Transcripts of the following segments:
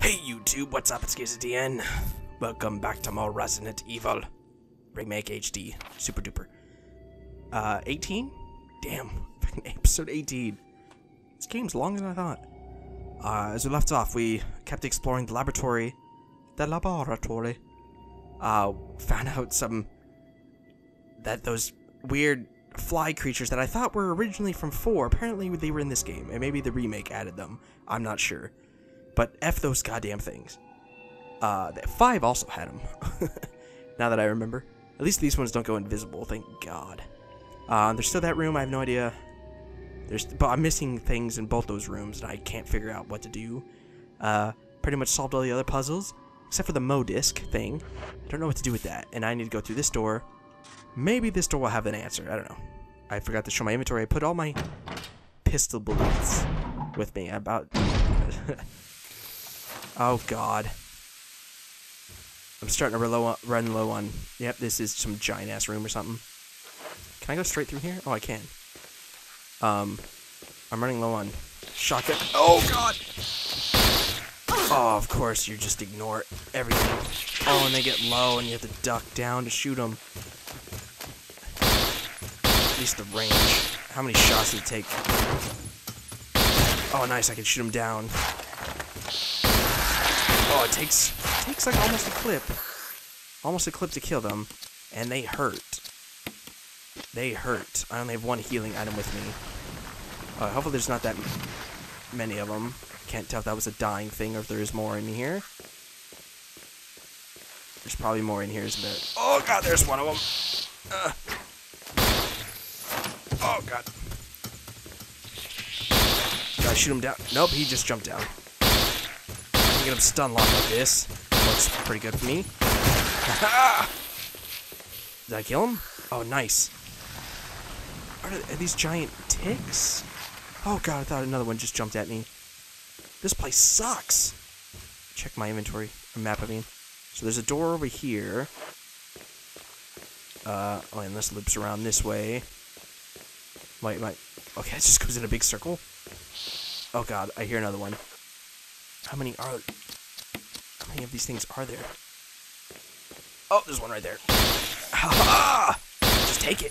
Hey YouTube, what's up? It's GazeDN. Welcome back to more Resident Evil Remake HD. Super duper. Uh, 18? Damn, episode 18. This game's longer than I thought. Uh, as we left off, we kept exploring the laboratory. The laboratory. Uh, found out some... That those weird fly creatures that I thought were originally from 4, apparently they were in this game, and maybe the remake added them. I'm not sure. But F those goddamn things. Uh, 5 also had them. now that I remember. At least these ones don't go invisible, thank God. Uh, there's still that room, I have no idea. There's, but I'm missing things in both those rooms, and I can't figure out what to do. Uh, pretty much solved all the other puzzles, except for the Mo disc thing. I don't know what to do with that, and I need to go through this door. Maybe this door will have an answer. I don't know. I forgot to show my inventory. I put all my pistol bullets with me. About. oh God. I'm starting to low on, run low on. Yep, this is some giant ass room or something. Can I go straight through here? Oh, I can. Um, I'm running low on shotgun. Oh God. Oh, of course, you just ignore everything. Oh, and they get low, and you have to duck down to shoot them. At least the range. How many shots did it take? Oh, nice, I can shoot them down. Oh, it takes, it takes like almost a clip. Almost a clip to kill them. And they hurt. They hurt. I only have one healing item with me. Uh, hopefully there's not that many of them. Can't tell if that was a dying thing or if there is more in here. There's probably more in here, isn't there? Oh god, there's one of them. Uh. Oh god. Gotta shoot him down. Nope, he just jumped down. Can get him stun locked like this. Looks pretty good for me. Did I kill him? Oh, nice. Are, are these giant ticks? Oh god, I thought another one just jumped at me. This place sucks. Check my inventory, or map, I mean. So there's a door over here. Uh, oh, and this loops around this way. Might, might. Okay, it just goes in a big circle. Oh god, I hear another one. How many are... How many of these things are there? Oh, there's one right there. Ha Just take it.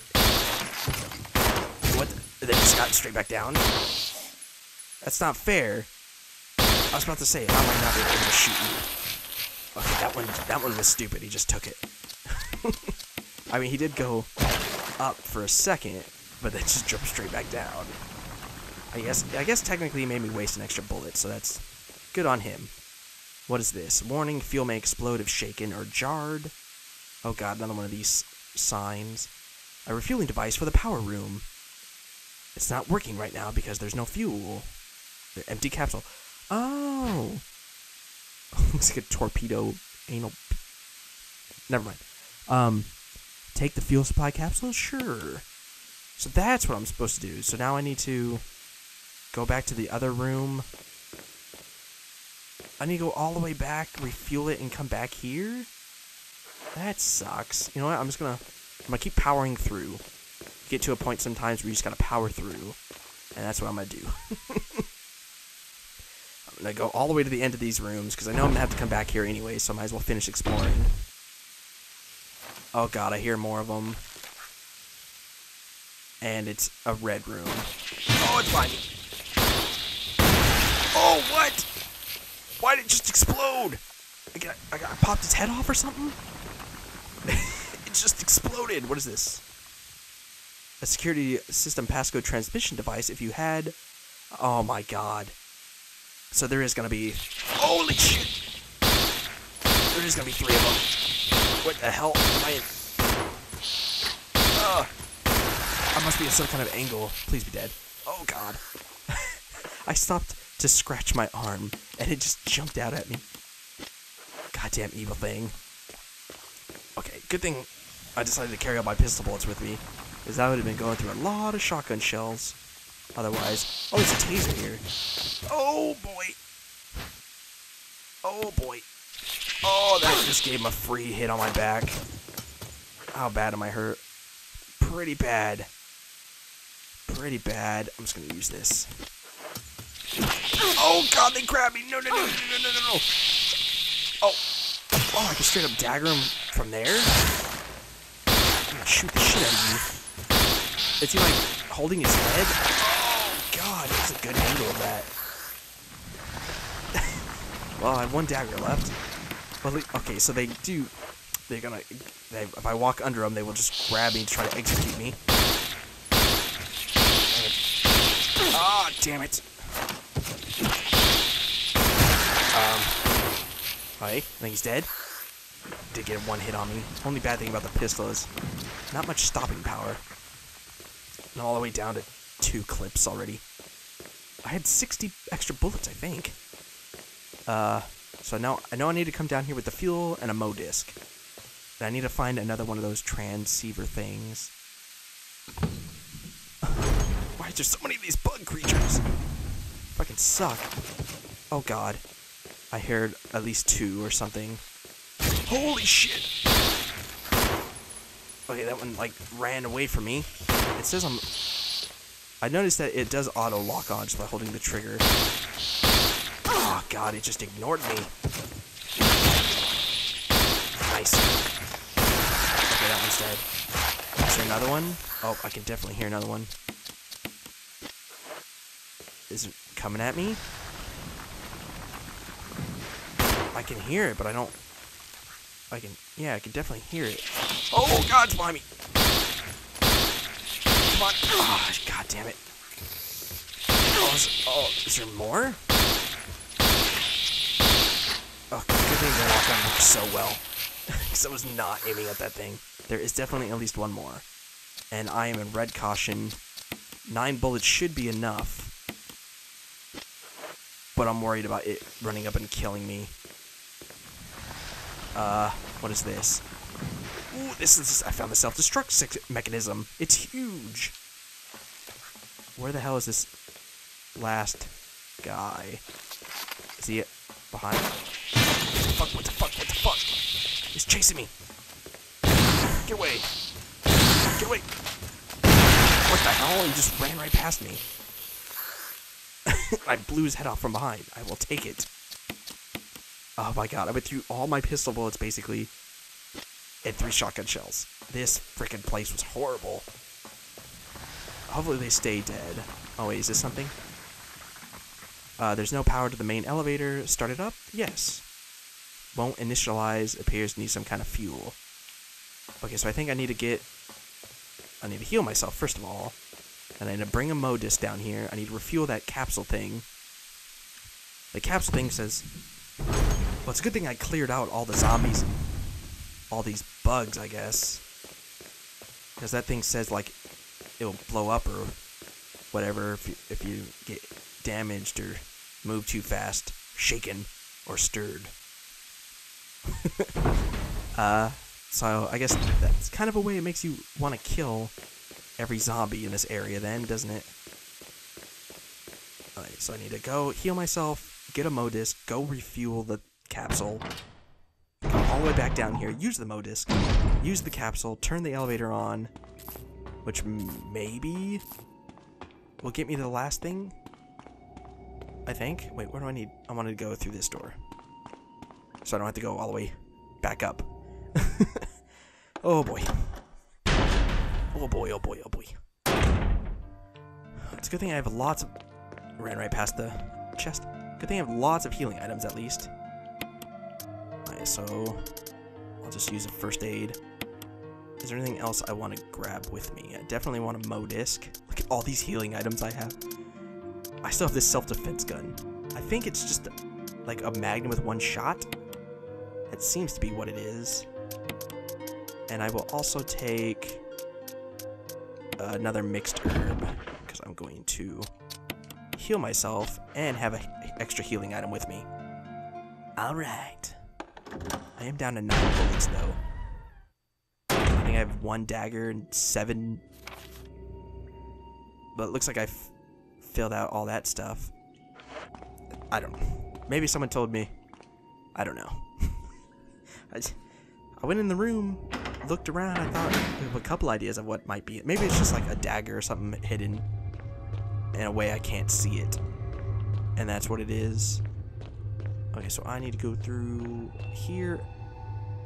What? The, they just got straight back down? That's not fair. I was about to say, how am I not able to shoot you? Okay, that one, that one was stupid. He just took it. I mean, he did go up for a second, but then just jumped straight back down. I guess, I guess technically he made me waste an extra bullet, so that's good on him. What is this? Warning, fuel may explode if shaken or jarred. Oh god, another one of these signs. A refueling device for the power room. It's not working right now because there's no fuel. The empty capsule. Oh. Looks like a torpedo anal. Never mind. Um, take the fuel supply capsule? Sure. So that's what I'm supposed to do. So now I need to go back to the other room. I need to go all the way back, refuel it, and come back here? That sucks. You know what? I'm just gonna I'm gonna keep powering through. Get to a point sometimes where you just gotta power through. And that's what I'm gonna do. I'm gonna go all the way to the end of these rooms, because I know I'm gonna have to come back here anyway, so I might as well finish exploring. Oh god, I hear more of them. And it's a red room. Oh, it's fine. Oh, what? Why did it just explode? I got, I got I popped his head off or something? it just exploded. What is this? A security system passcode transmission device. If you had, oh my god. So there is gonna be, holy shit! There is gonna be three of them. What the hell? Am I in? I must be at some kind of angle. Please be dead. Oh god. I stopped to scratch my arm, and it just jumped out at me. Goddamn evil thing. Okay, good thing I decided to carry all my pistol bullets with me, because I would have been going through a lot of shotgun shells. Otherwise, oh, there's a taser here. Oh boy. Oh boy. Oh, that just gave him a free hit on my back. How bad am I hurt? Pretty bad. Pretty bad. I'm just gonna use this. Oh god, they grabbed me! No, no, no, no, no, no, no! Oh, oh, I can straight up dagger him from there. I'm gonna shoot the shit out of you. Is he like holding his head? Oh god, that's a good angle of that. well, I have one dagger left. Well, okay, so they do. They're gonna. They, if I walk under them, they will just grab me and try to execute me. Ah, oh, damn it. Um. Hi, I think he's dead. Did get one hit on me. Only bad thing about the pistol is not much stopping power. And all the way down to two clips already. I had 60 extra bullets, I think. Uh, so now I know I need to come down here with the fuel and a Mo disc. And I need to find another one of those transceiver things. Why is there so many of these bug creatures? Fucking suck. Oh god. I heard at least two or something. Holy shit! Okay, that one like ran away from me. It says I'm. I noticed that it does auto lock on just by holding the trigger. Oh god, it just ignored me. Nice. Okay, that one's dead. Is there another one? Oh, I can definitely hear another one. Is it coming at me? I can hear it, but I don't... I can... Yeah, I can definitely hear it. Oh, God, it's behind me! Come on. Oh, God damn it. Oh is, oh, is there more? Oh, good thing on so well. Because I was not aiming at that thing. There is definitely at least one more. And I am in red caution. Nine bullets should be enough. But I'm worried about it running up and killing me. Uh, what is this? Ooh, this is, I found the self-destruct mechanism. It's huge. Where the hell is this last guy? Is he behind? What the fuck, what the fuck, what the fuck? He's chasing me. Get away. Get away. What the hell? He just ran right past me. I blew his head off from behind. I will take it. Oh my god, I went through all my pistol bullets basically and three shotgun shells. This freaking place was horrible. Hopefully they stay dead. Oh wait, is this something? Uh, there's no power to the main elevator. Start it up? Yes. Won't initialize. Appears to need some kind of fuel. Okay, so I think I need to get... I need to heal myself, first of all. And I need to bring a Modis down here. I need to refuel that capsule thing. The capsule thing says well, it's a good thing I cleared out all the zombies and all these bugs, I guess. Because that thing says, like, it'll blow up or whatever if you, if you get damaged or move too fast, shaken, or stirred. uh, so I guess that's kind of a way it makes you want to kill every zombie in this area then, doesn't it? Alright, so I need to go heal myself, get a Modisc, go refuel the capsule, come all the way back down here, use the Modisc, use the capsule, turn the elevator on, which maybe will get me to the last thing. I think. Wait, where do I need? I want to go through this door. So I don't have to go all the way back up. oh boy. Oh boy, oh boy, oh boy. It's a good thing I have lots of... Ran right past the chest. Good thing I have lots of healing items at least so I'll just use a first aid. Is there anything else I want to grab with me? I definitely want a Mo disc. Look at all these healing items I have. I still have this self-defense gun. I think it's just like a magnum with one shot. That seems to be what it is. And I will also take another mixed herb because I'm going to heal myself and have an extra healing item with me. Alright. I am down to nine bullets though. I think I have one dagger and seven. But it looks like I filled out all that stuff. I don't know. Maybe someone told me. I don't know. I, I went in the room, looked around. I thought I have a couple ideas of what might be. Maybe it's just like a dagger or something hidden in a way I can't see it. and that's what it is. Okay, so I need to go through here,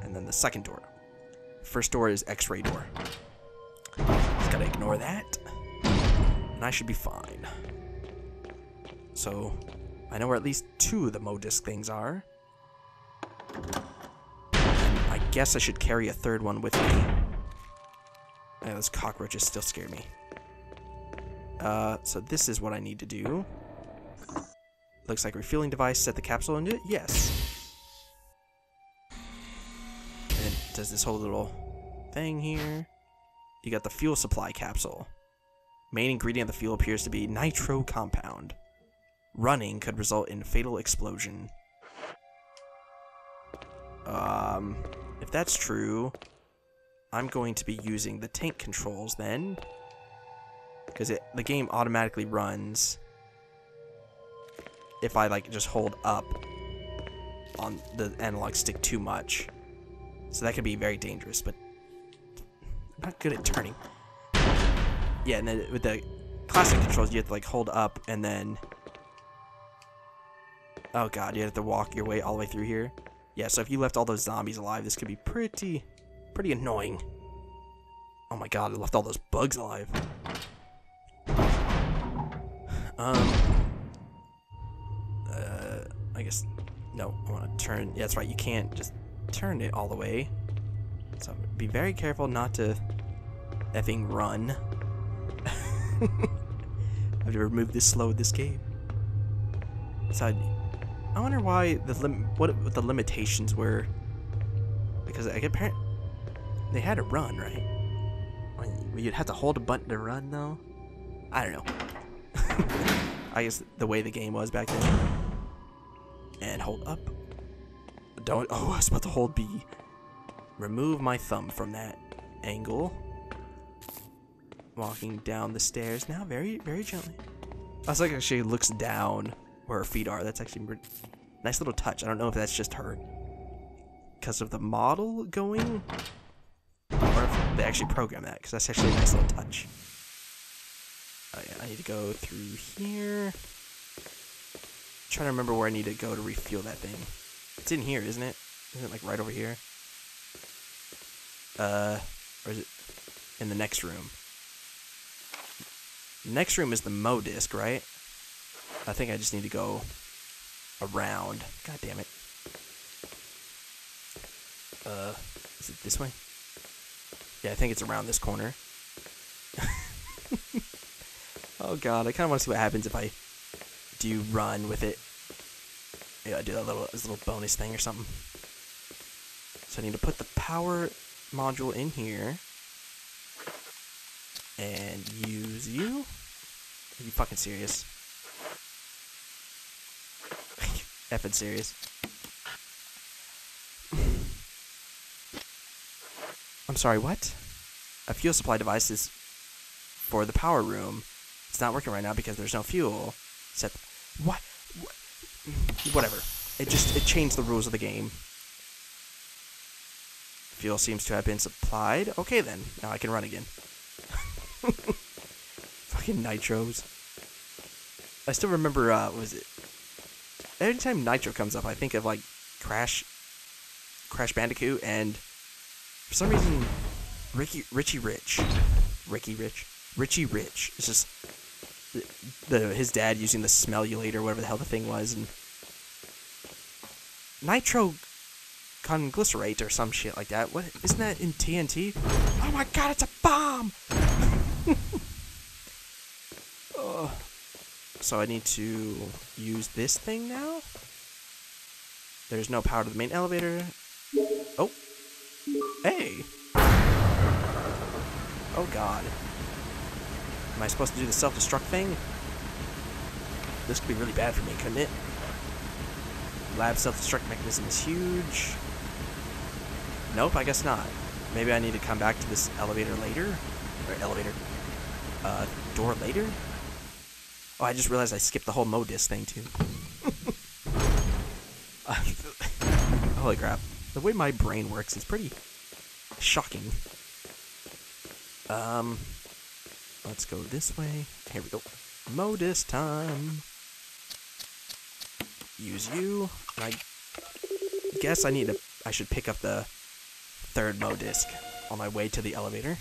and then the second door. First door is X-ray door. Just gotta ignore that, and I should be fine. So, I know where at least two of the Modisc things are. I guess I should carry a third one with me. Yeah, those cockroaches still scare me. Uh, so this is what I need to do. Looks like refueling device, set the capsule into it? Yes. And it does this whole little thing here. You got the fuel supply capsule. Main ingredient of the fuel appears to be nitro compound. Running could result in fatal explosion. Um, if that's true, I'm going to be using the tank controls then. Because it the game automatically runs if I like just hold up on the analog stick too much. So that could be very dangerous, but I'm not good at turning. Yeah, and then with the classic controls, you have to like hold up and then. Oh god, you have to walk your way all the way through here. Yeah, so if you left all those zombies alive, this could be pretty, pretty annoying. Oh my god, I left all those bugs alive. Um, I guess, no, I want to turn, yeah, that's right, you can't just turn it all the way. So be very careful not to effing run. I've never moved this slow in this game. So I, I wonder why the lim what, what the limitations were. Because I get apparent they had to run, right? You'd have to hold a button to run, though. I don't know. I guess the way the game was back then. And hold up. Don't. Oh, I was about to hold B. Remove my thumb from that angle. Walking down the stairs now, very, very gently. I was like, actually looks down where her feet are. That's actually nice little touch. I don't know if that's just her because of the model going, or if they actually program that, because that's actually a nice little touch. Oh yeah, I need to go through here. Trying to remember where I need to go to refuel that thing. It's in here, isn't it? Isn't it like right over here? Uh, or is it in the next room? Next room is the Mo disc, right? I think I just need to go around. God damn it. Uh, is it this way? Yeah, I think it's around this corner. Oh god, I kind of want to see what happens if I do run with it. Yeah, I do that little, this little bonus thing or something. So I need to put the power module in here. And use you? Are you fucking serious? Effing serious. I'm sorry, what? A fuel supply device is for the power room. It's not working right now because there's no fuel. Set what? what? Whatever. It just it changed the rules of the game. Fuel seems to have been supplied. Okay then, now I can run again. Fucking nitros. I still remember. Uh, was it? Anytime nitro comes up, I think of like Crash, Crash Bandicoot, and for some reason, Ricky Richie Rich, Ricky Rich, Richie Rich. It's just the, his dad using the smellulator, whatever the hell the thing was, and nitro conglycerate or some shit like that. What isn't that in TNT? Oh my god, it's a bomb! oh. So I need to use this thing now. There's no power to the main elevator. Oh. Hey. Oh god. Am I supposed to do the self-destruct thing? This could be really bad for me, couldn't it? Lab self-destruct mechanism is huge. Nope, I guess not. Maybe I need to come back to this elevator later? Or elevator. Uh, door later? Oh, I just realized I skipped the whole Modisc thing, too. Holy crap. The way my brain works is pretty shocking. Um, Let's go this way. Here we go. Modus time. use you. I guess I need to. I should pick up the third Mo disc on my way to the elevator.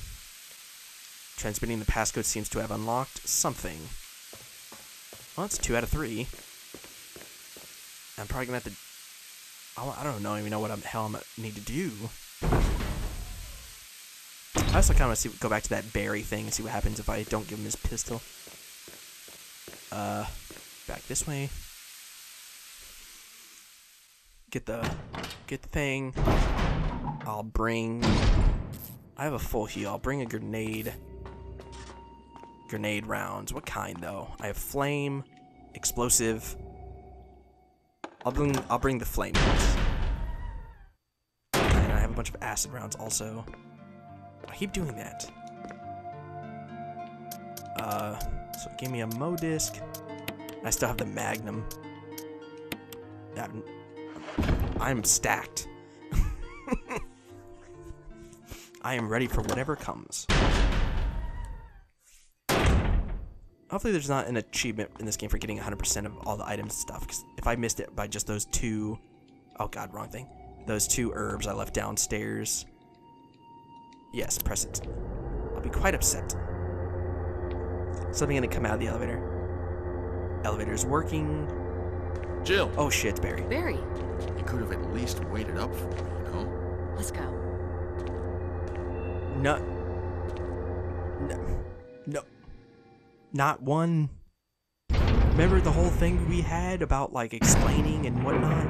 Transmitting the passcode seems to have unlocked something. Well, it's two out of three. I'm probably gonna have to. I I don't know even know what the hell I need to do. I also kind of see go back to that Barry thing and see what happens if I don't give him his pistol. Uh, back this way. Get the get the thing. I'll bring. I have a full heal. I'll bring a grenade. Grenade rounds. What kind though? I have flame, explosive. I'll bring. I'll bring the flame. And I have a bunch of acid rounds also. I keep doing that. Uh, so it gave me a Mo disc. I still have the Magnum. That I'm stacked. I am ready for whatever comes. Hopefully there's not an achievement in this game for getting 100% of all the items and stuff, because if I missed it by just those two... Oh god, wrong thing. Those two herbs I left downstairs. Yes, press it. I'll be quite upset. Something gonna come out of the elevator. Elevator's working. Jill. Oh shit, Barry. Barry, You could have at least waited up for me, you know? let's go. No. No. No. Not one. Remember the whole thing we had about like explaining and whatnot?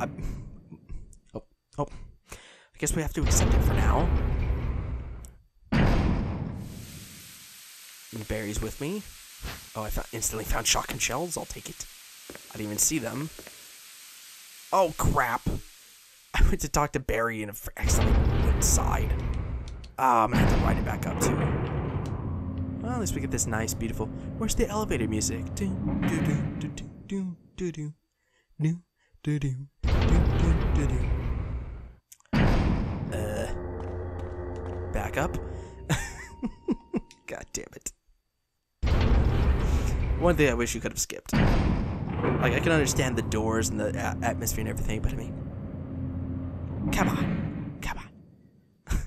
I, oh, oh. I guess we have to accept it for now. Barry's with me. Oh, I found, instantly found shotgun shells. I'll take it. I didn't even see them. Oh crap! I went to talk to Barry and accidentally went inside. Ah, I'm gonna have to ride it back up too. Well, at least we get this nice, beautiful. Where's the elevator music? Do do do do do do do do do do do do do do. Back up. God damn it. One thing I wish you could have skipped. Like I can understand the doors and the atmosphere and everything, but I mean, come on, come on.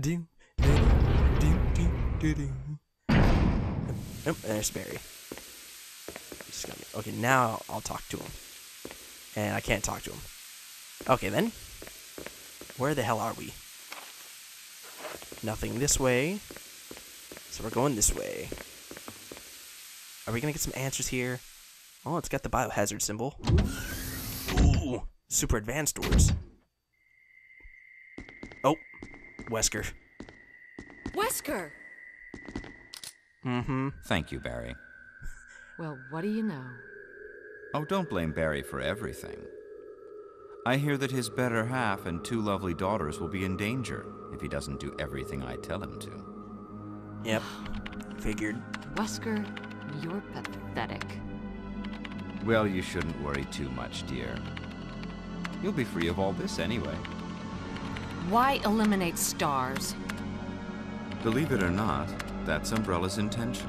do do do do do do. There's Barry. Okay, now I'll talk to him, and I can't talk to him. Okay then, where the hell are we? Nothing this way, so we're going this way. Are we gonna get some answers here? Oh, it's got the biohazard symbol. Ooh, super advanced doors. Oh, Wesker. Wesker! Mm-hmm. Thank you, Barry. Well, what do you know? Oh, don't blame Barry for everything. I hear that his better half and two lovely daughters will be in danger if he doesn't do everything I tell him to. Yep. Figured. Wesker, you're pathetic. Well, you shouldn't worry too much, dear. You'll be free of all this anyway. Why eliminate S.T.A.R.S.? Believe it or not, that's Umbrella's intention.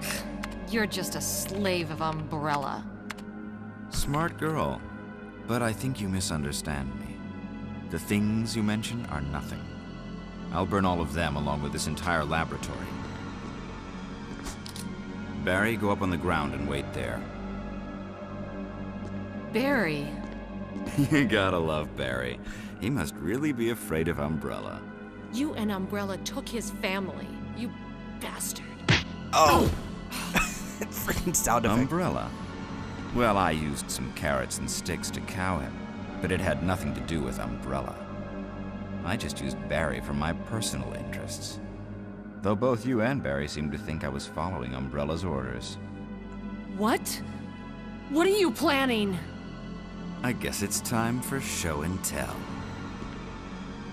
You're just a slave of Umbrella. Smart girl. But I think you misunderstand me. The things you mention are nothing. I'll burn all of them along with this entire laboratory. Barry, go up on the ground and wait there. Barry, you gotta love Barry. He must really be afraid of Umbrella. you and Umbrella took his family. You bastard. Oh! Freaking sound effect. Umbrella? Well, I used some carrots and sticks to cow him, but it had nothing to do with Umbrella. I just used Barry for my personal interests. Though both you and Barry seem to think I was following Umbrella's orders. What? What are you planning? I guess it's time for show and tell.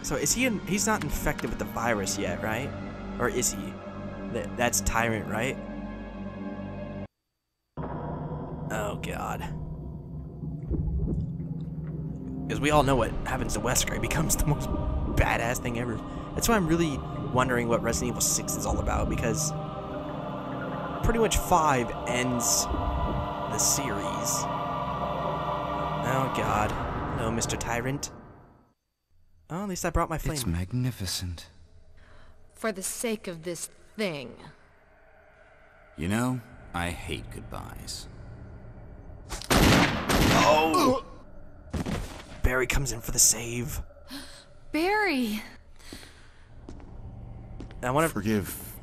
So is he? In, he's not infected with the virus yet, right? Or is he? That, that's Tyrant, right? Oh God. Because we all know what happens to Wesker. He becomes the most badass thing ever. That's why I'm really wondering what Resident Evil 6 is all about. Because pretty much five ends the series. Oh god. No, Mr. Tyrant. Oh, at least I brought my flame. It's magnificent. For the sake of this thing. You know, I hate goodbyes. Oh! Barry comes in for the save. Barry! I want to. Forgive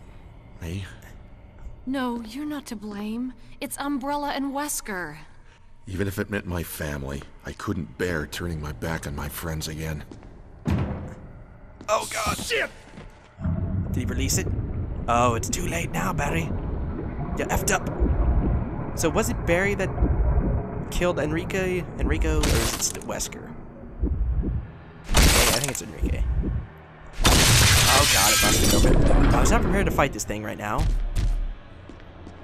me. No, you're not to blame. It's Umbrella and Wesker. Even if it meant my family, I couldn't bear turning my back on my friends again. Oh god! Shit! Did he release it? Oh, it's too late now, Barry. You effed up. So was it Barry that killed Enrique, Enrico, or is it Wesker? Okay, I think it's Enrique. Oh god, it busted open. I was not prepared to fight this thing right now.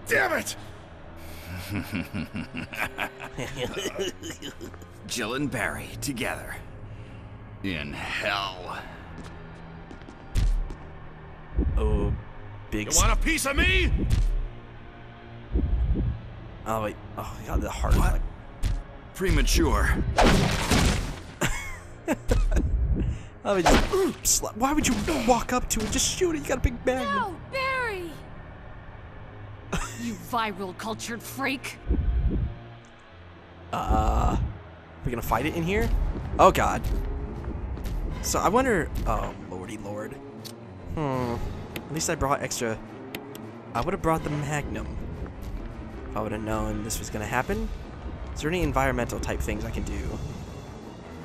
Damn it! Jill and Barry together. In hell. oh, big. You s- want a piece of me? Oh wait. Oh god, the heart. Like, Premature. I would just Why would you walk up to it? Just shoot it. You got a big magnum. No, Barry! you viral cultured freak. Uh, we gonna fight it in here? Oh god. So I wonder. Oh lordy lord. Hmm. At least I brought extra. I would have brought the Magnum. If I would have known this was gonna happen. Is there any environmental type things I can do?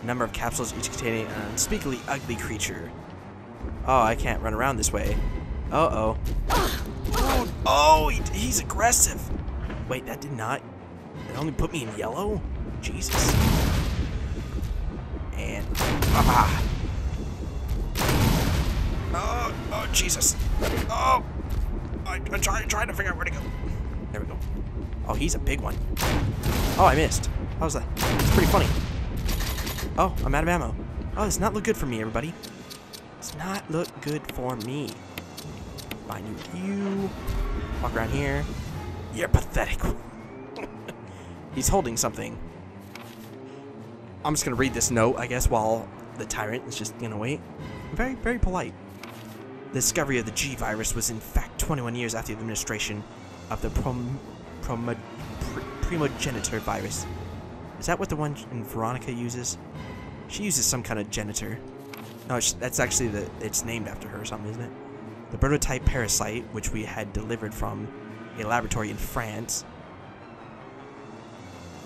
Number of capsules each containing an unspeakably ugly creature. Oh, I can't run around this way. Uh oh. He, he's aggressive. Wait, that did not it only put me in yellow? Jesus. And. Ah! Oh, oh, Jesus. Oh! I, I'm trying, trying to figure out where to go. There we go. Oh, he's a big one. Oh, I missed. How was that? It's pretty funny. Oh, I'm out of ammo. Oh, does not look good for me, everybody. Does not look good for me. Find you. Walk around here. You're pathetic. He's holding something. I'm just gonna read this note, I guess, while the tyrant is just gonna wait. Very, very polite. The discovery of the G virus was in fact 21 years after the administration of the prom, prom, pr- primogenitor virus. Is that what the one in Veronica uses? She uses some kind of genitor. No, that's actually the. It's named after her or something, isn't it? The prototype parasite, which we had delivered from a laboratory in France,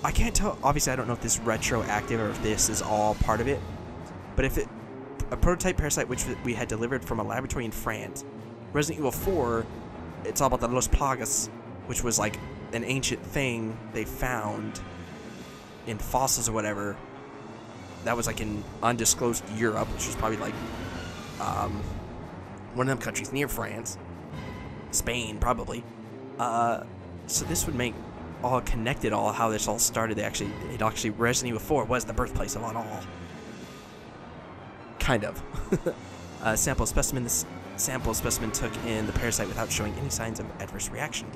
I can't tell. Obviously, I don't know if this is retroactive or if this is all part of it. But if it, a prototype parasite which we had delivered from a laboratory in France, Resident Evil 4, it's all about the Los Plagas, which was like an ancient thing they found in fossils or whatever. That was like in undisclosed Europe, which was probably like um, one of them countries near France, Spain probably. Uh, so this would make all connected, all how this all started. They actually, it actually Evil 4 was the birthplace of it all. Kind of. uh, sample specimen. This sample specimen took in the parasite without showing any signs of adverse reaction.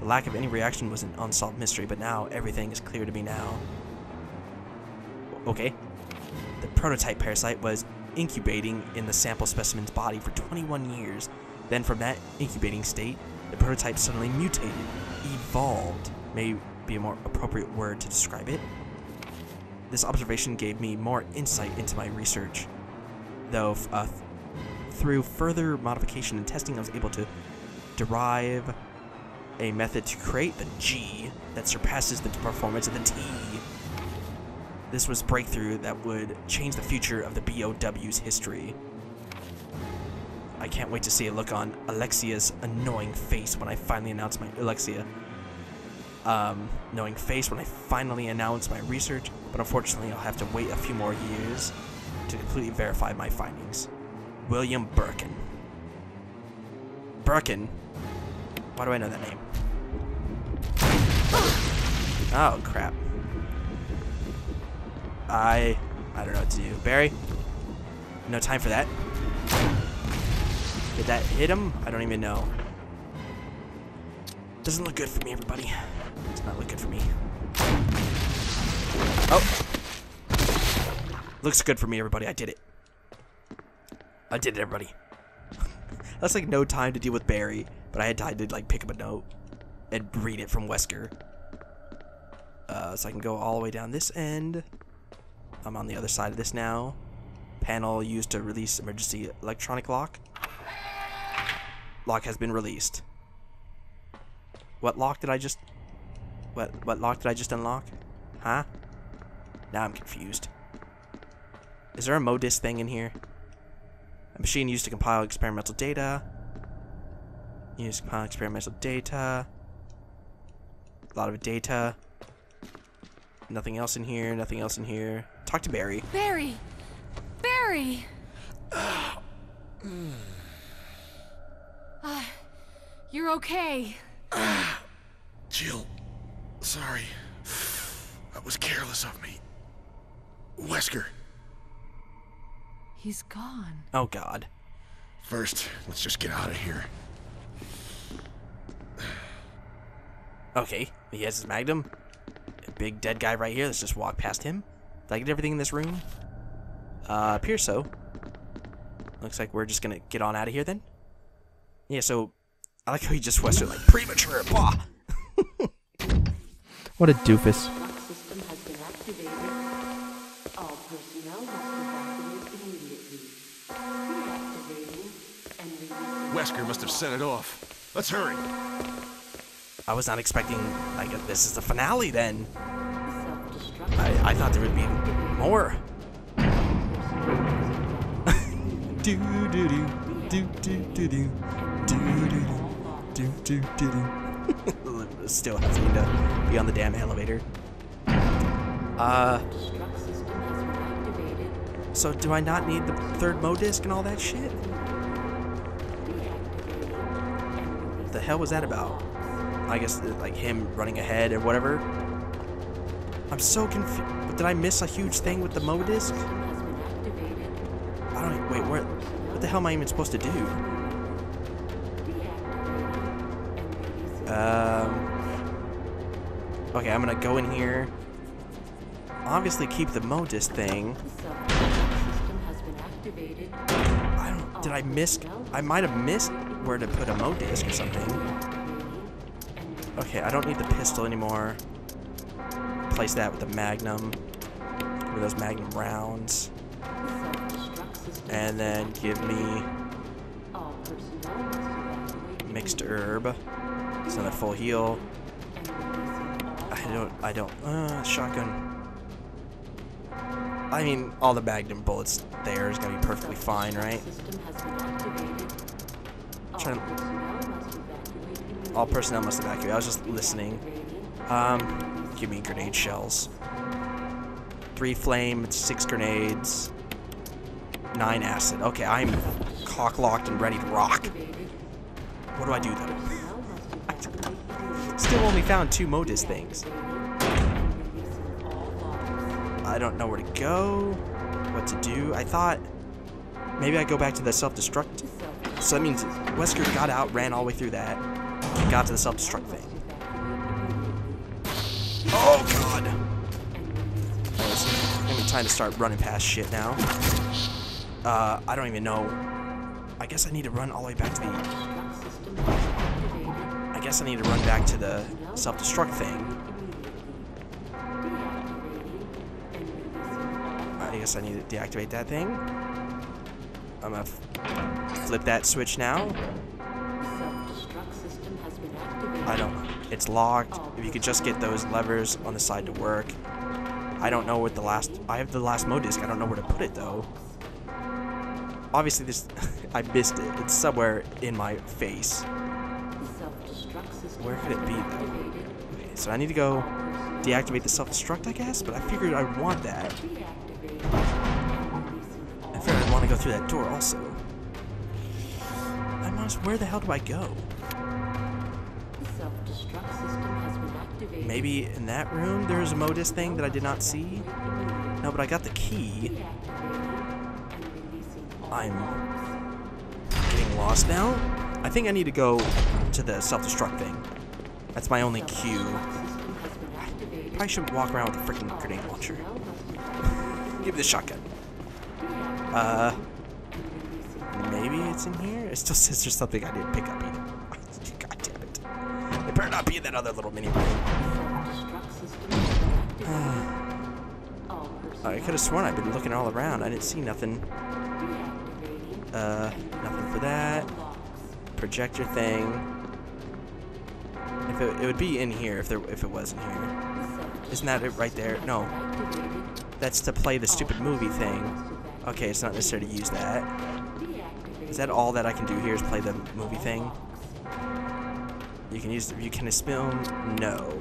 The lack of any reaction was an unsolved mystery, but now everything is clear to me now. Okay. The prototype parasite was incubating in the sample specimen's body for 21 years. Then, from that incubating state, the prototype suddenly mutated, evolved, may be a more appropriate word to describe it. This observation gave me more insight into my research, though uh, through further modification and testing, I was able to derive a method to create the G that surpasses the performance of the T. This was breakthrough that would change the future of the BOW's history. I can't wait to see a look on Alexia's annoying face when I finally announce my Alexia. Um, knowing face when I finally announce my research, but unfortunately I'll have to wait a few more years to completely verify my findings. William Birkin. Birkin? Why do I know that name? Oh crap. I I don't know what to do. Barry? No time for that. Did that hit him? I don't even know. Doesn't look good for me, everybody. Does not look good for me. Oh. Looks good for me, everybody. I did it. I did it, everybody. That's like no time to deal with Barry, but I had time to like pick up a note and read it from Wesker. Uh, so I can go all the way down this end. I'm on the other side of this now. Panel used to release emergency electronic lock. Lock has been released. What lock did I just... What, what lock did I just unlock? Huh? Now I'm confused. Is there a MODIS thing in here? A machine used to compile experimental data. Used to compile experimental data. A lot of data. Nothing else in here, nothing else in here. Talk to Barry. Barry! Barry! uh, you're okay. Jill, sorry. That was careless of me. Wesker, He's gone. Oh god. first, let's just get out of here. Okay, he has his magnum. Big dead guy right here. Let's just walk past him. Did I get everything in this room? Uh, appears so. Looks like we're just gonna get on out of here then. Yeah, so I like how he just western like premature. Blah. what a doofus. system has been activated. All personnel must evacuate immediately. Deactivating Wesker must have set it off. Let's hurry. I was not expecting like this is the finale then. I, I thought there would be more. do do do do do do do do do do do do. Still having to be on the damn elevator. Uh, has so do I not need the third mo disc and all that shit? The hell was that about? I guess like him running ahead or whatever. I'm so confused. Did I miss a huge thing with the mo disc? I don't. Wait, where? What the hell am I even supposed to do? Um. Okay, I'm gonna go in here. Obviously, keep the modis thing. I don't. Did I miss? I might have missed where to put a modisc or something. Okay, I don't need the pistol anymore. Place that with the magnum. Me those magnum rounds, and then give me mixed herb. It's another full heal. I don't. I don't. Uh, shotgun. I mean, all the magnum bullets there is gonna be perfectly fine, right? Trying- evacuate. All personnel must evacuate. I was just listening. Um, give me grenade shells. Three flame, six grenades, nine acid. Okay, I'm cock locked and ready to rock. What do I do though? Still only found two modis things. I don't know where to go, what to do. I thought maybe I go back to the self-destruct. So that means Wesker got out, ran all the way through that, got to the self-destruct thing. Time to start running past shit now. Uh, I don't even know. I guess I need to run all the way back to the. I guess I need to run back to the self-destruct thing. I guess I need to deactivate that thing. I'm gonna flip that switch now. I don't. Know. It's locked. If you could just get those levers on the side to work. I don't know what the last. I have the last mode disc. I don't know where to put it though. Obviously, this. I missed it. It's somewhere in my face. Where could it be though? Okay, so I need to go deactivate the self-destruct, I guess. But I figured I want that. Deactivated and releasing all I figured I'd want to go through that door also. I'm honest. Where the hell do I go? self-destruct system has been activated. Maybe in that room there's a modus thing that I did not see. No, but I got the key. I'm getting lost now. I think I need to go to the self-destruct thing. That's my only cue. Probably shouldn't walk around with a freaking grenade launcher. Give me the shotgun. Uh, maybe it's in here? It still says there's something I didn't pick up either. God damn it. It better not be in that other little mini room. I could have sworn I've been looking all around. I didn't see nothing. Uh, nothing for that. Projector thing. If it, it would be in here if there if it wasn't here. Isn't that it right there? No, that's to play the stupid movie thing. Okay, it's not necessary to use that. Is that all that I can do here is play the movie thing? You can use the, you can film no.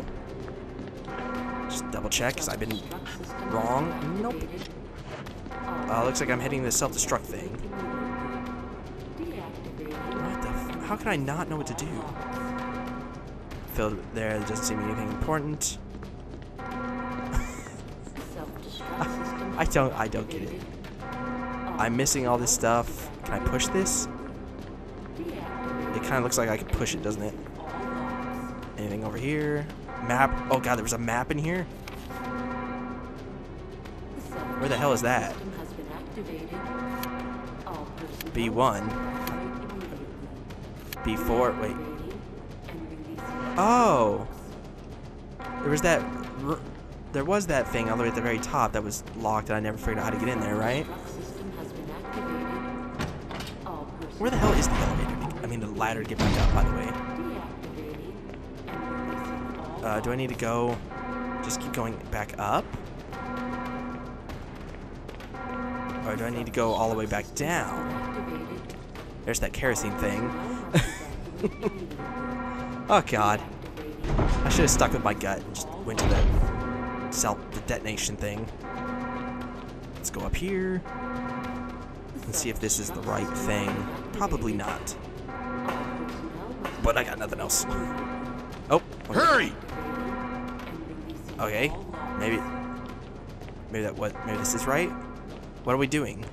Double check because I've been wrong. Nope. Uh, looks like I'm hitting the self-destruct thing. What the? How can I not know what to do? Filled there. Doesn't seem anything important. I don't. I don't get it. I'm missing all this stuff. Can I push this? It kind of looks like I can push it, doesn't it? Anything over here? Map. Oh god, there was a map in here. Where the hell is that? System has been activated. All personnel B1. B4. Wait. Oh. There was that. There was that thing all the way at the very top that was locked, and I never figured out how to get in there. Right? Where the hell is the elevator? I mean, the ladder to get back up. By the way. Uh, do I need to go? Just keep going back up? Or do I need to go all the way back down? There's that kerosene thing. Oh god. I should have stuck with my gut and just went to the self the detonation thing. Let's go up here and see if this is the right thing. Probably not. But I got nothing else. Oh. Hurry! Okay. Maybe. Maybe that what? Maybe this is right. What are we doing?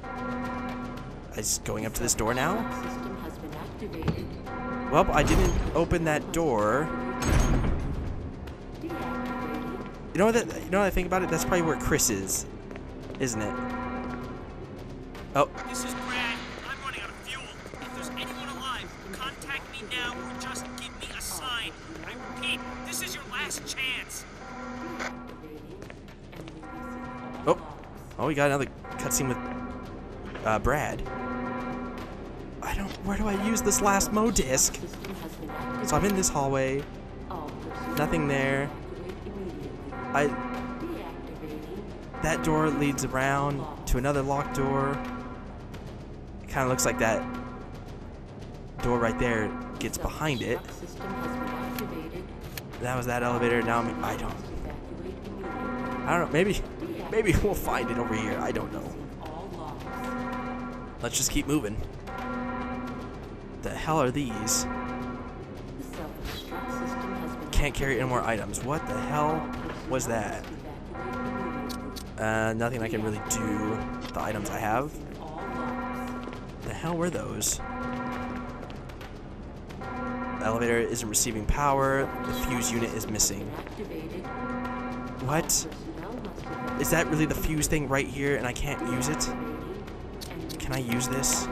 Is going up to this door now? system has been activated. Well, I didn't open that door. You know what? That, you know what I think about it? That's probably where Chris is, isn't it? Oh, This is Brad. I'm running out of fuel. If there's anyone alive, contact me now or just give me a sign. I repeat, this is your last chance. Oh, oh! We got another cutscene with uh, Brad. I don't. Where do I use this last mo disc? So I'm in this hallway. Nothing there. I that door leads around to another locked door. It kind of looks like that door right there gets behind it. That was that elevator. Now I'm. I don't. I don't know. Maybe. Maybe we'll find it over here. I don't know. Let's just keep moving. The hell are these? Can't carry any more items. What the hell was that? Uh, nothing I can really do with the items I have. The hell were those? The elevator isn't receiving power. The fuse unit is missing. What? Personnel must evacuate. Is that really the fuse thing right here and I can't use it? Can I use this?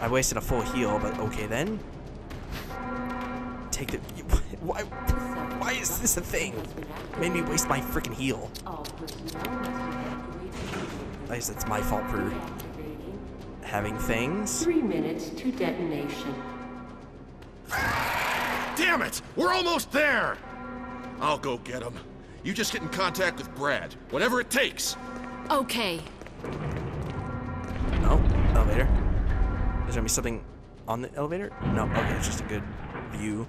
I wasted a full heal, but okay then. Take the. Why? Why is this a thing? Made me waste my freaking heal. All personnel. I guess it's my fault for having things. Three minutes to detonation. Damn it! We're almost there! I'll go get him. You just get in contact with Brad. Whatever it takes. Okay. Oh, elevator. Is there gonna be something on the elevator? No. Okay, it's just a good view.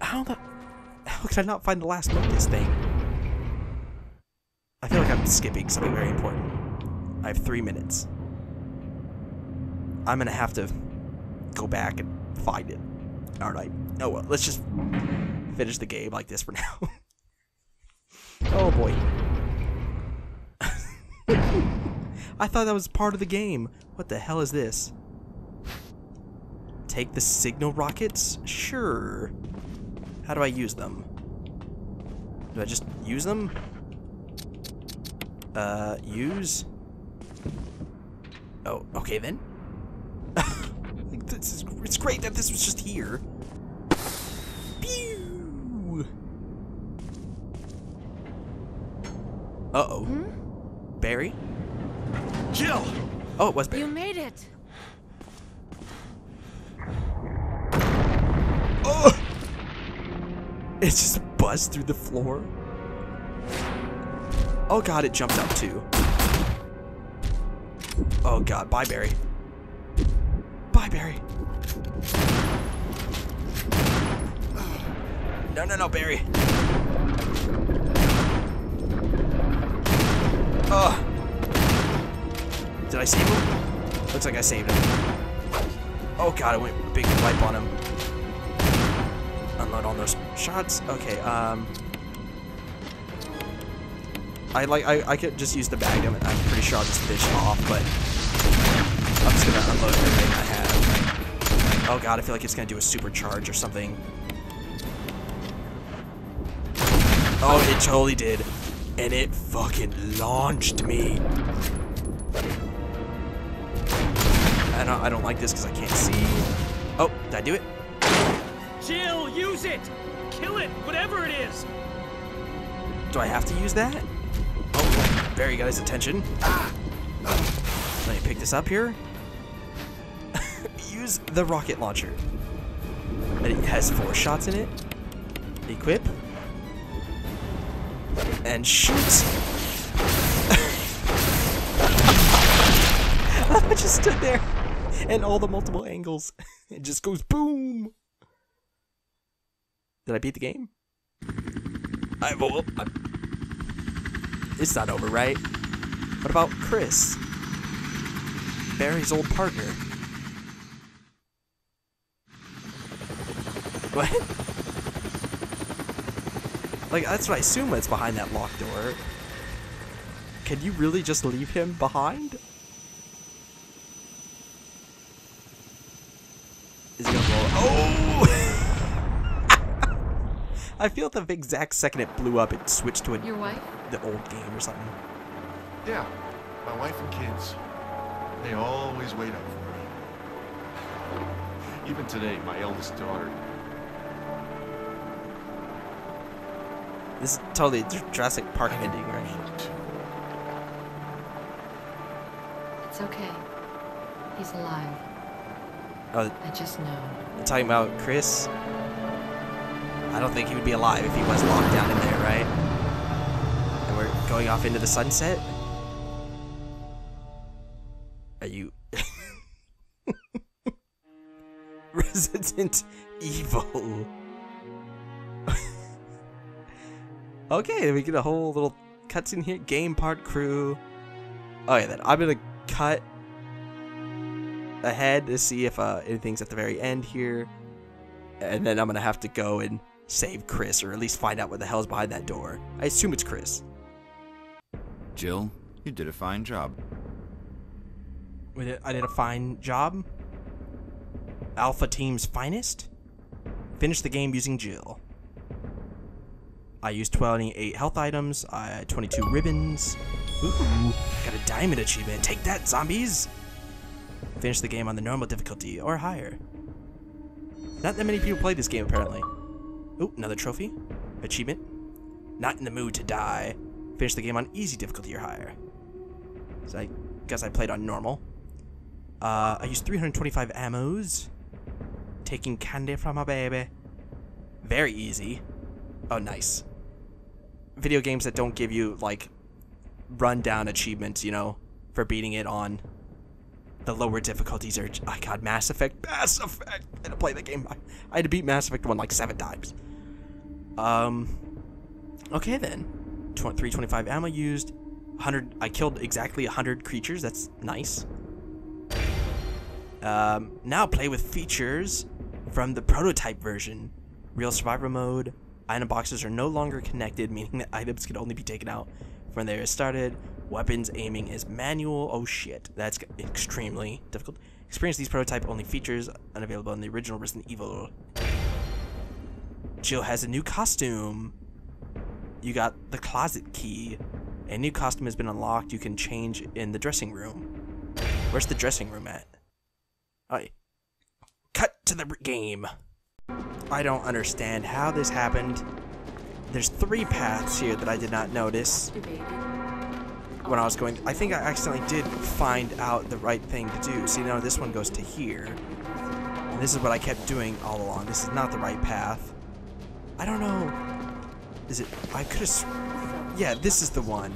How the? How could I not find the last note of this thing? I feel like I'm skipping something very important. I have three minutes. I'm gonna have to go back and find it. All right. Oh uh, well. Let's just finish the game like this for now. oh boy. I thought that was part of the game. What the hell is this? Take the signal rockets? Sure. How do I use them? Do I just use them? Uh, use? Oh, okay then. this is, it's great that this was just here. Uh-oh. Hmm? Barry? Jill! Oh, it was Barry. You made it. Oh! It just buzzed through the floor. Oh god, it jumped up too. Oh god, bye Barry. Bye Barry. No, no, no, Barry. Oh. Did I save him? Looks like I saved him. Oh god, I went big wipe on him unload all those shots. Okay, um... I like, I, I could just use the bag. I'm, I'm pretty sure I'll just finish it off, but... I'm just gonna unload everything I have. Oh god, I feel like it's gonna do a supercharge or something. Oh, it totally did. And it fucking launched me. I don't, I don't like this because I can't see. Oh, did I do it? Jill, use it! Kill it, whatever it is! Do I have to use that? Oh, Barry got his attention. Let me pick this up here. use the rocket launcher. And It has four shots in it. Equip. And shoot. I just stood there. And all the multiple angles. It just goes boom. Did I beat the game? I, well, it's not over, right? What about Chris? Barry's old partner. What? Like, that's what I assume that's behind that locked door. Can you really just leave him behind? Is he gonna blow Oh! I feel the exact second it blew up, it switched to a, Your wife? the old game or something. Yeah, my wife and kids. They always wait up for me. Even today, my eldest daughter. This is totally Jurassic Park ending, right? It's okay. He's alive. Oh, I just know. you're talking about Chris? I don't think he would be alive if he was locked down in there, right? And we're going off into the sunset? Are you... Resident Evil. Okay, we get a whole little cutscene here. Game part crew. Oh yeah, then I'm gonna cut ahead to see if uh, anything's at the very end here, and then I'm gonna have to go and save Chris, or at least find out what the hell's behind that door. I assume it's Chris. Jill, you did a fine job. I did a fine job. Alpha Team's finest. Finish the game using Jill. I used 28 health items, I had 22 ribbons. Ooh, got a diamond achievement. Take that, zombies! Finish the game on the normal difficulty or higher. Not that many people play this game, apparently. Ooh, another trophy. Achievement. Not in the mood to die. Finish the game on easy difficulty or higher. So I guess I played on normal. Uh, I used 325 ammos. Taking candy from a baby. Very easy. Oh, nice. Video games that don't give you, like, rundown achievements, you know, for beating it on the lower difficulties are. I got Mass Effect. Mass Effect! I had to play the game. I, I had to beat Mass Effect 1 like seven times. Um. Okay then. Tw- 325 ammo used. 100. I killed exactly 100 creatures. That's nice. Um, now play with features from the prototype version. Real survivor mode. Item boxes are no longer connected, meaning that items can only be taken out when they are started. Weapons aiming is manual. Oh shit, that's extremely difficult. Experience these prototype only features unavailable in the original Resident Evil. Jill has a new costume. You got the closet key. A new costume has been unlocked. You can change in the dressing room. Where's the dressing room at? Oh. Cut to the game. I don't understand how this happened. There's three paths here that I did not notice when I was going. I think I accidentally did find out the right thing to do. See, now this one goes to here. And this is what I kept doing all along. This is not the right path. I don't know. Is it? I could have. Yeah, this is the one.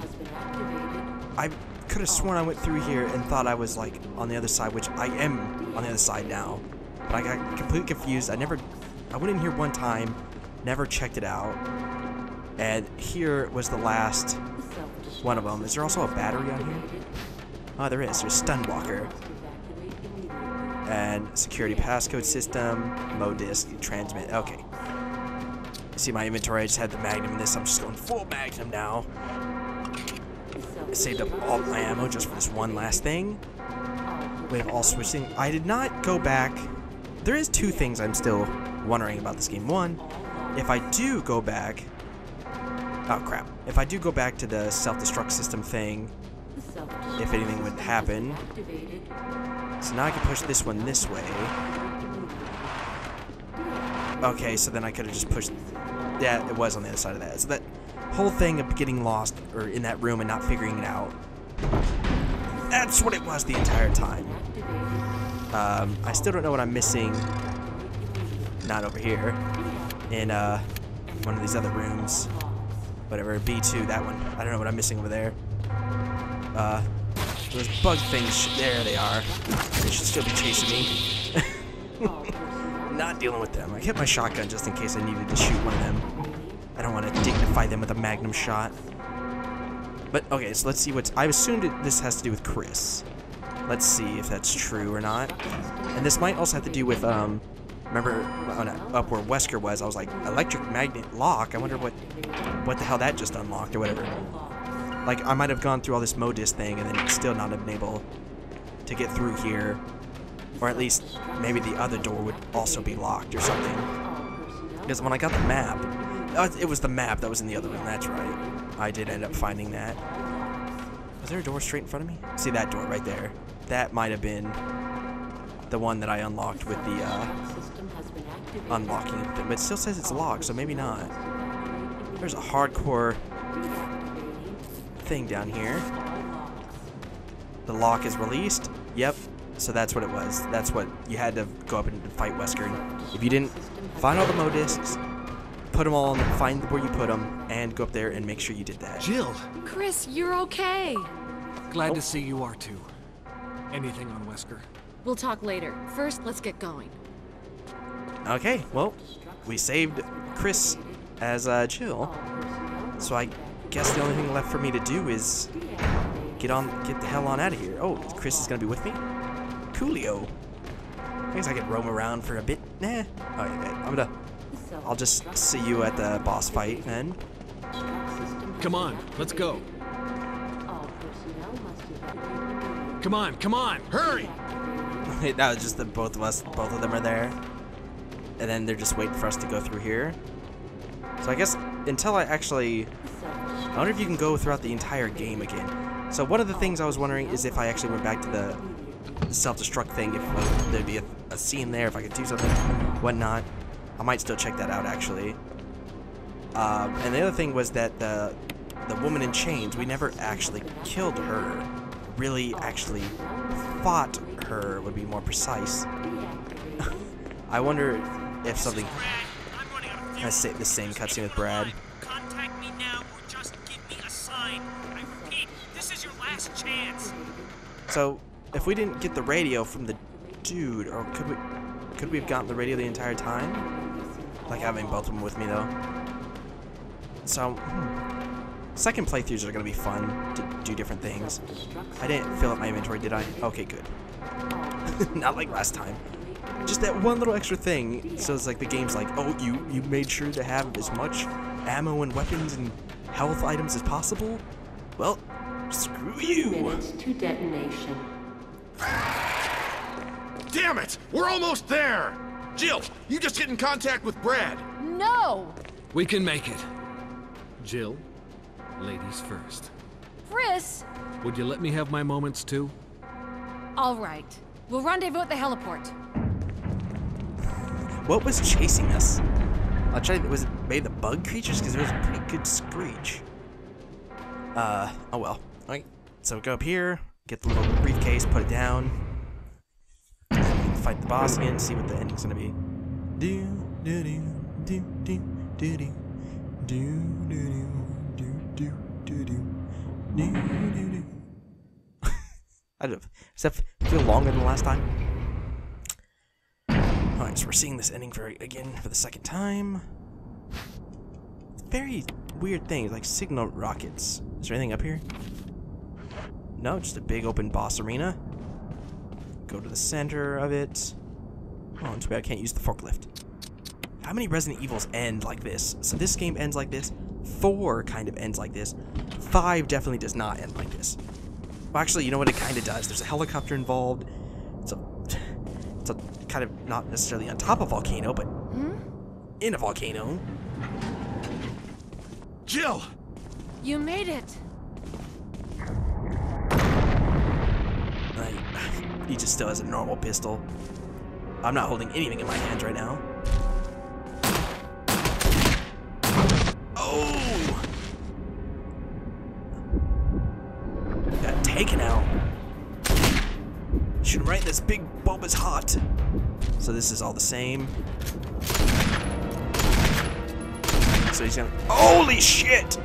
I could have sworn I went through here and thought I was like on the other side, which I am on the other side now. But I got completely confused. I never. I went in here one time, never checked it out. And here was the last one of them. Is there also a battery on here? Oh, there is. There's Stunwalker. And security passcode system, MO disc, transmit. Okay. See my inventory, I just had the Magnum in this. I'm just going full Magnum now. I saved up all my ammo just for this one last thing. We have all switching. I did not go back. There is two things I'm still wondering about this game. One, if I do go back. Oh crap. If I do go back to the self-destruct system thing, if anything would happen. So now I can push this one this way. Okay, so then I could have just pushed. Yeah, it was on the other side of that. So that whole thing of getting lost or in that room and not figuring it out. That's what it was the entire time. Um, I still don't know what I'm missing. Not over here. In uh, one of these other rooms. Whatever, B2, that one. I don't know what I'm missing over there. Uh, those bug things, there they are. They should still be chasing me. Not dealing with them. I kept my shotgun just in case I needed to shoot one of them. I don't want to dignify them with a magnum shot. But, okay, so let's see what's... I assumed it, this has to do with Chris. Let's see if that's true or not. And this might also have to do with, um... Remember, up where Wesker was, I was like, electric magnet lock? I wonder what what the hell that just unlocked or whatever. Like, I might have gone through all this Modis thing and then still not been able to get through here. Or at least, maybe the other door would also be locked or something. Because when I got the map, uh, it was the map that was in the other room, that's right. I did end up finding that. Was there a door straight in front of me? See that door right there? That might have been the one that I unlocked with the uh, unlocking thing. But it still says it's locked, so maybe not. There's a hardcore thing down here. The lock is released. Yep. So that's what it was. That's what you had to go up and fight Wesker. If you didn't find all the MO discs, put them all, in, find where you put them, and go up there and make sure you did that. Jill, Chris, you're okay. glad to see you are too. Anything on Wesker? We'll talk later. First, let's get going. Okay, well, we saved Chris as uh, Jill. So I guess the only thing left for me to do is get on, get the hell on out of here. Oh, Chris is gonna be with me. Coolio. I guess I could roam around for a bit. Nah. Okay, I'm gonna. I'll just see you at the boss fight then. Come on, let's go. Come on, come on, hurry! that was just the both of us. Both of them are there, and then they're just waiting for us to go through here. So I guess until I actually, I wonder if you can go throughout the entire game again. So one of the things I was wondering is if I actually went back to the self-destruct thing, if like, there'd be a, a scene there, if I could do something, whatnot. I might still check that out actually. Um, and the other thing was that the the woman in chains, we never actually killed her. Really, actually fought her would be more precise. I wonder if something. Brad, I'm running out of fuel. I say the same cutscene with Brad. Contact me now or just give me a sign. I repeat, this is your last chance. So, if we didn't get the radio from the dude, or could we, could we have gotten the radio the entire time? Like having both of them with me though. So, hmm. second playthroughs are gonna be fun to do different things. I didn't fill up my inventory, did I? Okay, good. Not like last time. Just that one little extra thing. So it's like the game's like, oh, you you made sure to have as much ammo and weapons and health items as possible. Well, Screw you. minutes to detonation. Damn it! We're almost there! Jill, you just get in contact with Brad. No! We can make it. Jill, ladies first. Chris! Would you let me have my moments too? All right. We'll rendezvous at the heliport. What was chasing us? I'll try. Was it maybe the bug creatures? Because there was a pretty good screech. Uh. Oh well. Alright. So go up here, get the little briefcase, put it down. Fight the boss again. See what the ending's gonna be. Do do do do do do do do do do do do do do do do. I don't know. Does that feel longer than last time? So we're seeing this ending for again for the second time. Very weird things, like signal rockets. Is there anything up here? No, just a big open boss arena. Go to the center of it. Oh, bad I can't use the forklift. How many Resident Evils end like this? So this game ends like this. Four kind of ends like this. Five definitely does not end like this. Well, actually, you know what? It kind of does. There's a helicopter involved. It's a, it's a kind of not necessarily on top of a volcano, but hmm? in a volcano. Jill! You made it! Like, he just still has a normal pistol. I'm not holding anything in my hands right now. So this is all the same. So he's gonna. Holy shit!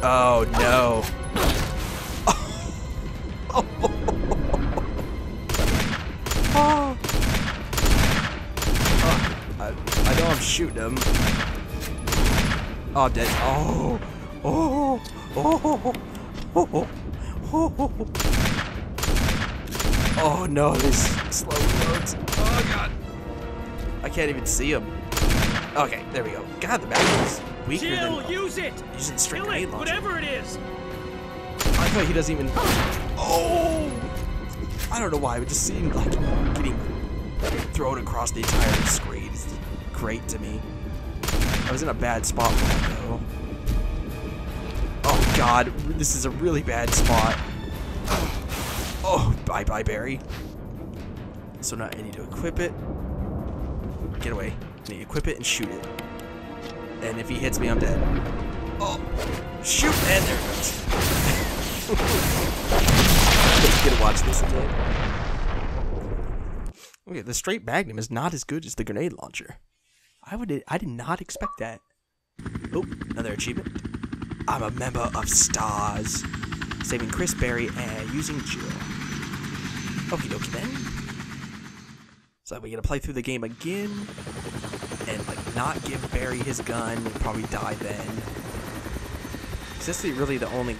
Oh no. Oh. Oh. I, I know I'm shooting him. Oh, dead. Oh. Oh. Oh. Oh. Oh. Oh. No, this slow loads. Oh god. I can't even see him. Okay, there we go. God, the battery is weaker Jill, than use it! using the straight Kill grenade it, whatever it is! I thought he doesn't even. Oh! I don't know why, it just seemed like getting thrown across the entire screen is great to me. I was in a bad spot for that though. Oh god, this is a really bad spot. Oh, bye bye, Barry. So now I need to equip it. Get away. I need to equip it and shoot it. And if he hits me, I'm dead. Oh, shoot! And there it goes. Get to watch this again. Okay, oh, the straight magnum is not as good as the grenade launcher. I would I did not expect that. Oh, another achievement. I'm a member of S.T.A.R.S. Saving Chris Barry and using Jill. Okie dokie then. So we gonna play through the game again and like not give Barry his gun We'll probably die then. Is this really the only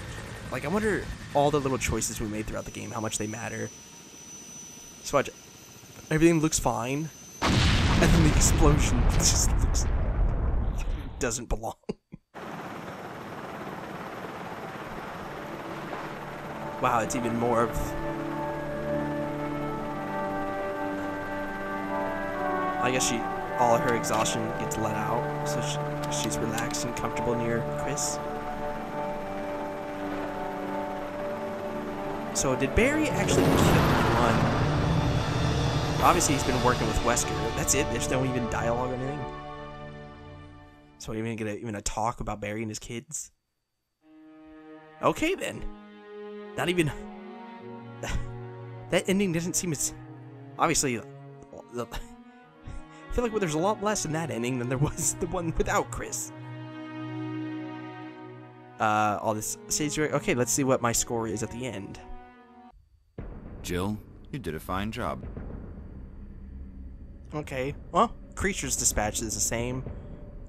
like I wonder all the little choices we made throughout the game, how much they matter. So watch everything looks fine. And then the explosion just looks doesn't belong. wow, it's even more of I guess she all her exhaustion gets let out, so she, she's relaxed and comfortable near Chris. So did Barry actually kill anyone? Obviously, he's been working with Wesker. That's it. There's no even dialogue or anything. So even get a, even a talk about Barry and his kids. Okay then. Not even. That ending doesn't seem as obviously. the- I feel like there's a lot less in that ending than there was the one without Chris. Uh, all this stage. Okay, let's see what my score is at the end. Jill, you did a fine job. Okay. Well, creatures dispatched is the same.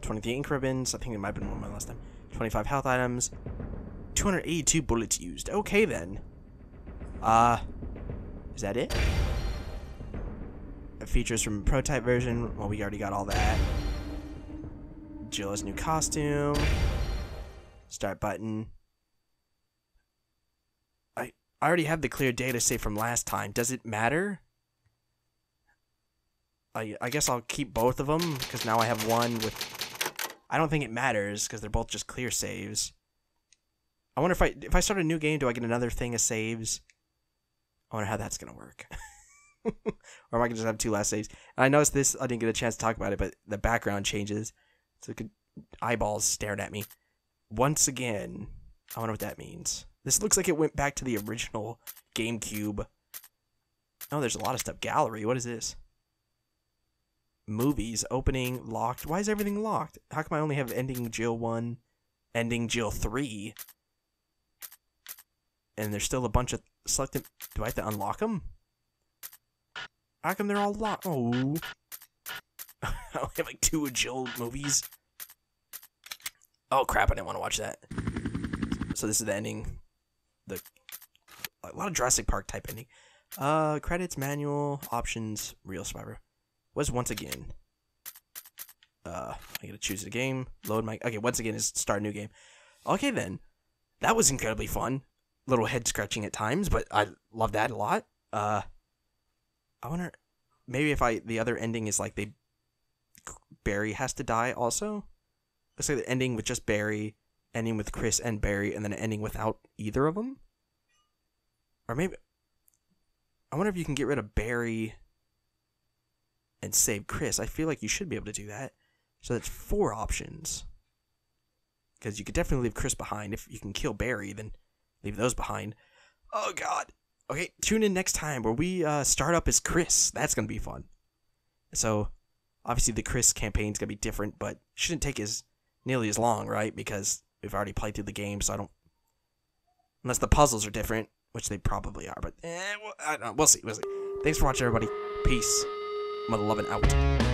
23 ink ribbons. I think it might have been one of my last time. 25 health items. 282 bullets used. Okay then. Uh, is that it? Features from prototype version. Well, we already got all that. Jill has new costume. Start button. I I already have the clear data save from last time. Does it matter? I I guess I'll keep both of them because now I have one with. I don't think it matters because they're both just clear saves. I wonder if I if I start a new game, do I get another thing of saves? I wonder how that's gonna work. or am I gonna just have two last saves? And I noticed this. I didn't get a chance to talk about it, but the background changes, so could eyeballs stared at me once again. I wonder what that means. This looks like it went back to the original GameCube. Oh, there's a lot of stuff. Gallery. What is this? Movies opening locked. Why is everything locked? How come I only have ending Jill one, ending Jill three? And there's still a bunch of selected. Do I have to unlock them? How come they're all locked? Oh, I only have like two Jill movies. Oh crap! I didn't want to watch that. So this is the ending. The a lot of Jurassic Park type ending. Uh, credits, manual, options, real survivor. Was once again. Uh, I gotta choose a game. Load my. Okay, once again is start a new game. Okay then, that was incredibly fun. Little head scratching at times, but I love that a lot. Uh, I wonder, maybe if I the other ending is like they Barry has to die also. Let's say the ending with just Barry, ending with Chris and Barry, and then ending without either of them. Or maybe I wonder if you can get rid of Barry and save Chris. I feel like you should be able to do that. So that's four options. Because you could definitely leave Chris behind. If you can kill Barry, then leave those behind. Oh God. Okay, tune in next time where we uh, start up as Chris. That's gonna be fun. So, obviously the Chris campaign's gonna be different, but shouldn't take as nearly as long, right? Because we've already played through the game, so I don't. Unless the puzzles are different, which they probably are, but eh, well, I don't know. We'll see. We'll see. Thanks for watching, everybody. Peace. Mother loving out.